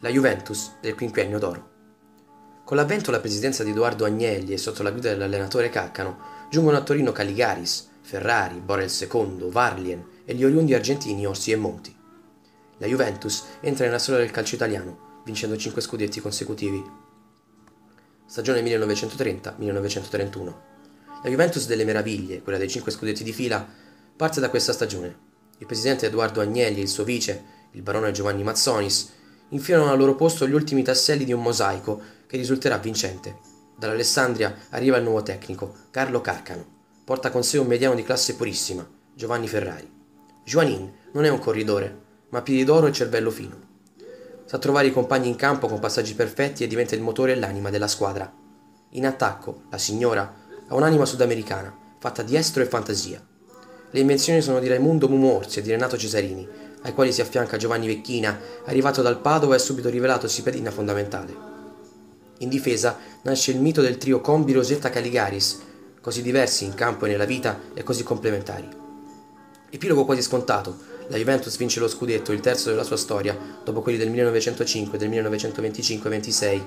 la Juventus del quinquennio d'oro. Con l'avvento alla presidenza di Edoardo Agnelli e sotto la guida dell'allenatore Caccano, giungono a Torino Caligaris, Ferrari, Borel II, Varlien e gli oriundi argentini Orsi e Monti. La Juventus entra nella storia del calcio italiano, vincendo 5 scudetti consecutivi. Stagione 1930-1931. La Juventus delle meraviglie, quella dei 5 scudetti di fila, parte da questa stagione. Il presidente Edoardo Agnelli e il suo vice, il barone Giovanni Mazzonis, infilano al loro posto gli ultimi tasselli di un mosaico che risulterà vincente. Dall'Alessandria arriva il nuovo tecnico, Carlo Carcano. Porta con sé un mediano di classe purissima, Giovanni Ferrari. Joanin non è un corridore, ma piedi d'oro e cervello fino. Sa trovare i compagni in campo con passaggi perfetti e diventa il motore e l'anima della squadra. In attacco, la signora ha un'anima sudamericana, fatta di estro e fantasia. Le invenzioni sono di Raimundo Mumorzi e di Renato Cesarini, ai quali si affianca Giovanni Vecchina, arrivato dal Padova e subito rivelatosi pedina fondamentale. In difesa nasce il mito del trio Combi Rosetta Caligaris, così diversi in campo e nella vita e così complementari. Epilogo quasi scontato, la Juventus vince lo scudetto, il terzo della sua storia, dopo quelli del 1905 e del 1925-26.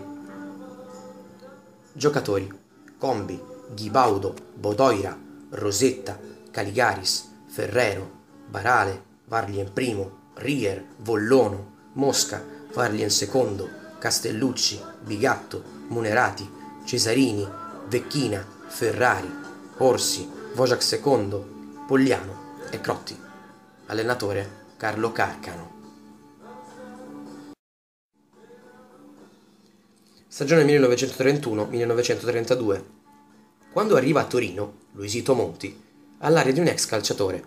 Giocatori: Combi, Ghibaudo, Bodoira, Rosetta, Caligaris, Ferrero, Barale, Varlien I, Rier, Vollono, Mosca, Varlien II, Castellucci, Bigatto, Munerati, Cesarini, Vecchina, Ferrari, Orsi, Vojac II, Pogliano e Crotti. Allenatore Carlo Carcano. Stagione 1931-1932. Quando arriva a Torino, Luisito Monti ha l'aria di un ex calciatore.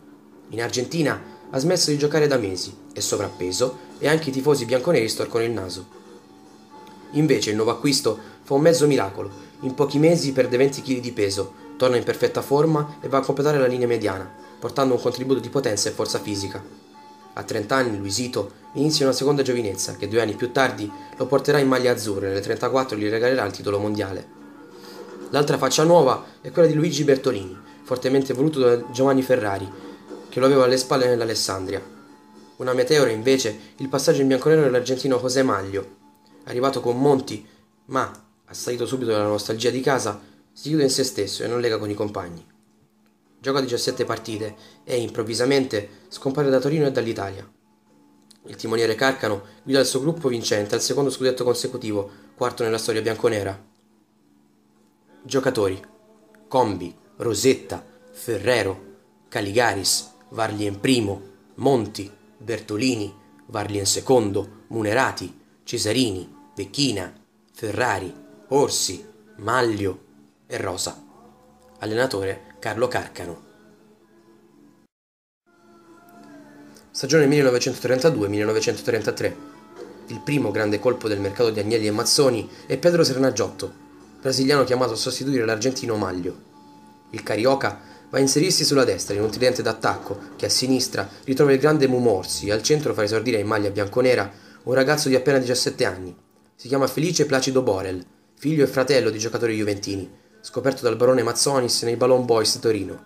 In Argentina ha smesso di giocare da mesi, è sovrappeso e anche i tifosi bianconeri storcono il naso. Invece il nuovo acquisto fa un mezzo miracolo. In pochi mesi perde 20 kg di peso, torna in perfetta forma e va a completare la linea mediana, portando un contributo di potenza e forza fisica. A 30 anni Luisito inizia una seconda giovinezza che due anni più tardi lo porterà in maglia azzurra e nelle 34 gli regalerà il titolo mondiale. L'altra faccia nuova è quella di Luigi Bertolini, fortemente voluto da Giovanni Ferrari, che lo aveva alle spalle nell'Alessandria. Una meteora invece il passaggio in bianconero dell'argentino José Maglio, arrivato con Monti, ma, assalito subito dalla nostalgia di casa, si chiude in se stesso e non lega con i compagni. Gioca 17 partite e, improvvisamente, scompare da Torino e dall'Italia. Il timoniere Carcano guida il suo gruppo vincente al secondo scudetto consecutivo, quarto nella storia bianconera. Giocatori Combi, Rosetta, Ferrero, Caligaris, Varlien I, Monti, Bertolini, Varlien II, Munerati, Cesarini, Vecchina, Ferrari, Orsi, Maglio e Rosa. Allenatore Carlo Carcano. Stagione 1932-1933. Il primo grande colpo del mercato di Agnelli e Mazzoni è Pedro Sernagiotto, brasiliano chiamato a sostituire l'argentino Maglio. Il Carioca va a inserirsi sulla destra in un tridente d'attacco che a sinistra ritrova il grande Mumorsi e al centro fa esordire in maglia bianconera un ragazzo di appena 17 anni. Si chiama Felice Placido Borel, figlio e fratello di giocatori juventini, scoperto dal barone Mazzonis nei Ballon Boys Torino.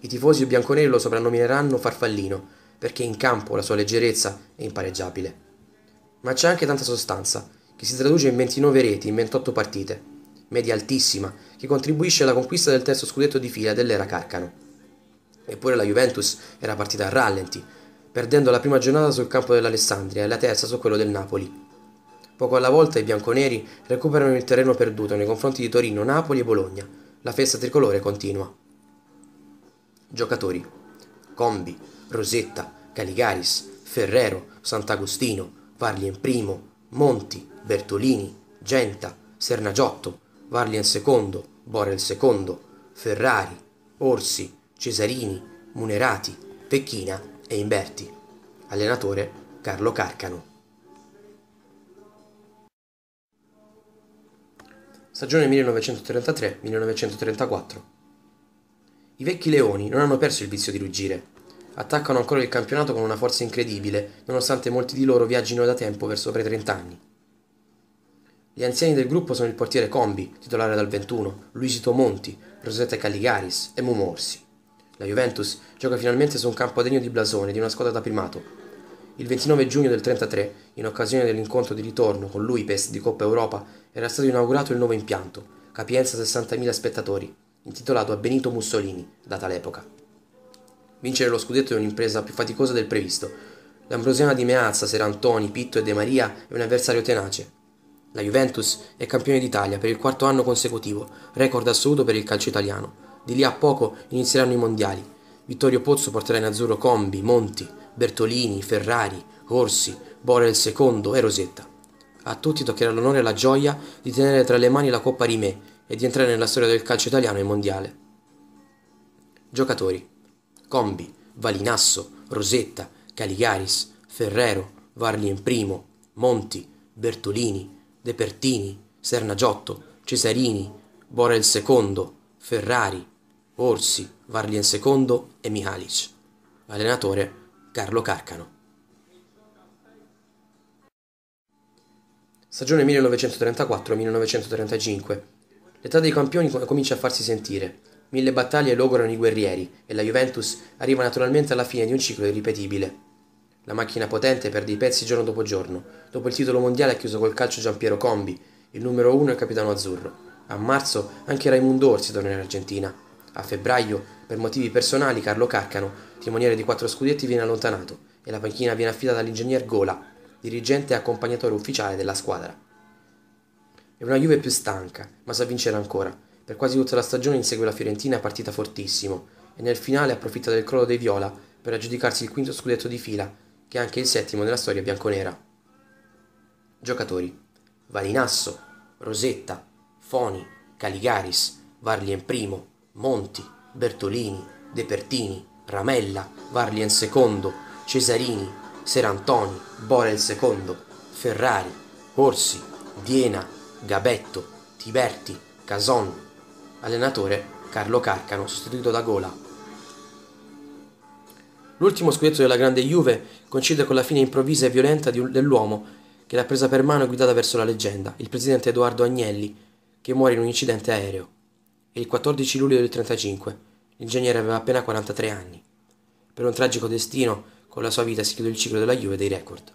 I tifosi bianconeri lo soprannomineranno Farfallino, perché in campo la sua leggerezza è impareggiabile. Ma c'è anche tanta sostanza, che si traduce in 29 reti in 28 partite, media altissima, che contribuisce alla conquista del terzo scudetto di fila dell'era Carcano. Eppure la Juventus era partita a rallenti, perdendo la prima giornata sul campo dell'Alessandria e la terza su quello del Napoli. Poco alla volta i bianconeri recuperano il terreno perduto nei confronti di Torino, Napoli e Bologna. La festa tricolore continua. Giocatori: Combi, Rosetta, Caligaris, Ferrero, Sant'Agostino, Varlien I, Monti, Bertolini, Genta, Sernagiotto, Varlien II, Borel II, Ferrari, Orsi, Cesarini, Munerati, Pecchina e Imberti. Allenatore Carlo Carcano. Stagione 1933-1934. I vecchi leoni non hanno perso il vizio di ruggire. Attaccano ancora il campionato con una forza incredibile, nonostante molti di loro viaggino da tempo verso i 30 anni. Gli anziani del gruppo sono il portiere Combi, titolare dal 21, Luisito Monti, Rosetta Calligaris e Mumo Orsi. La Juventus gioca finalmente su un campo degno di blasone di una squadra da primato. Il 29 giugno del 33, in occasione dell'incontro di ritorno con l'UIPES di Coppa Europa, era stato inaugurato il nuovo impianto, capienza 60.000 spettatori, intitolato a Benito Mussolini, data l'epoca. Vincere lo scudetto è un'impresa più faticosa del previsto. L'Ambrosiana di Meazza, Serantoni, Pitto e De Maria è un avversario tenace. La Juventus è campione d'Italia per il quarto anno consecutivo, record assoluto per il calcio italiano. Di lì a poco inizieranno i mondiali. Vittorio Pozzo porterà in azzurro Combi, Monti, Bertolini, Ferrari, Orsi, Borel II e Rosetta. A tutti toccherà l'onore e la gioia di tenere tra le mani la Coppa Rimè e di entrare nella storia del calcio italiano e mondiale. Giocatori Combi, Valinasso, Rosetta, Caligaris, Ferrero, Varlien I, Monti, Bertolini, De Pertini, Sernagiotto, Cesarini, Borel II, Ferrari, Orsi, Varlien II e Mihalic. Allenatore Carlo Carcano. Stagione 1934-1935. L'età dei campioni comincia a farsi sentire. Mille battaglie logorano i guerrieri e la Juventus arriva naturalmente alla fine di un ciclo irripetibile. La macchina potente perde i pezzi giorno dopo giorno. Dopo il titolo mondiale ha chiuso col calcio Giampiero Combi, il numero uno e il capitano azzurro. A marzo anche Raimundo Orsi torna in Argentina. A febbraio, per motivi personali, Carlo Carcano timoniere di quattro scudetti, viene allontanato e la panchina viene affidata all'ingegner Gola, dirigente e accompagnatore ufficiale della squadra. È una Juve più stanca, ma sa vincere ancora. Per quasi tutta la stagione insegue la Fiorentina partita fortissimo e nel finale approfitta del crollo dei Viola per aggiudicarsi il quinto scudetto di fila, che è anche il settimo nella storia bianconera. Giocatori Valinasso, Rosetta, Foni, Caligaris, Varlien I, Monti, Bertolini, Depertini, Ramella, Varlien II, Cesarini, Serantoni, Borel II, Ferrari, Orsi, Diena, Gabetto, Tiberti, Cason. Allenatore Carlo Carcano, sostituito da Gola. L'ultimo scudetto della grande Juve coincide con la fine improvvisa e violenta dell'uomo che l'ha presa per mano e guidata verso la leggenda, il presidente Edoardo Agnelli, che muore in un incidente aereo. È il 14 luglio del 1935 L'ingegnere aveva appena 43 anni. Per un tragico destino, con la sua vita si chiude il ciclo della Juve dei record.